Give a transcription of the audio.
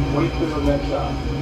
Wait for the next stop.